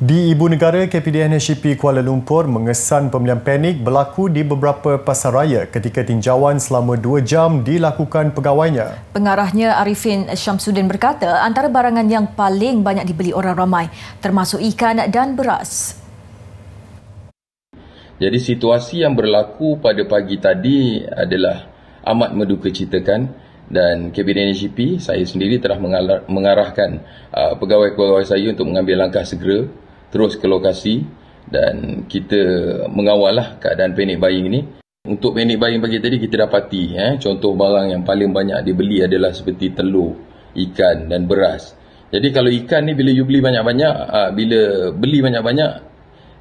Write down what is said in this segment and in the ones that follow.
Di Ibu Negara, KPDN HCP Kuala Lumpur mengesan pembelian panik berlaku di beberapa pasaraya ketika tinjauan selama dua jam dilakukan pegawainya. Pengarahnya Arifin Syamsuddin berkata antara barangan yang paling banyak dibeli orang ramai termasuk ikan dan beras. Jadi situasi yang berlaku pada pagi tadi adalah amat menduka citakan dan KPDN HCP saya sendiri telah mengarahkan uh, pegawai-pegawai saya untuk mengambil langkah segera terus ke lokasi dan kita mengawal lah keadaan panic buying ini. Untuk panic buying pagi tadi kita dapati eh, contoh barang yang paling banyak dibeli adalah seperti telur, ikan dan beras. Jadi kalau ikan ni bila you beli banyak-banyak, ah, bila beli banyak-banyak,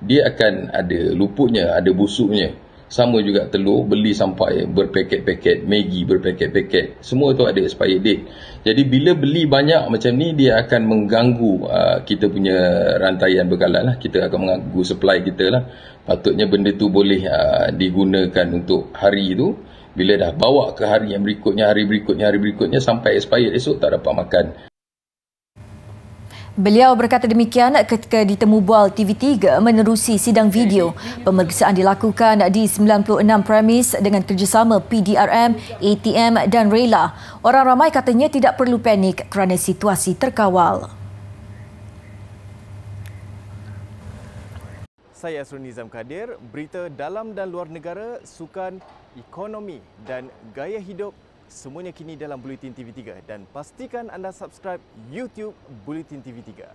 dia akan ada luputnya, ada busuknya. Sama juga telur, beli sampai berpaket-paket, Maggi berpaket-paket. Semua tu ada expiry date. Jadi bila beli banyak macam ni, dia akan mengganggu uh, kita punya rantaian bekalan lah. Kita akan mengganggu supply kita lah. Patutnya benda tu boleh uh, digunakan untuk hari tu. Bila dah bawa ke hari yang berikutnya, hari berikutnya, hari berikutnya sampai expired esok tak dapat makan. Beliau berkata demikian ketika ditemu bual TV3 menerusi sidang video. Pemeriksaan dilakukan di 96 premis dengan kerjasama PDRM, ATM dan Rela. Orang ramai katanya tidak perlu panik kerana situasi terkawal. Saya Asrul Nizam Kadir, berita dalam dan luar negara, sukan, ekonomi dan gaya hidup Semuanya kini dalam Bulletin TV3 dan pastikan anda subscribe YouTube Bulletin TV3.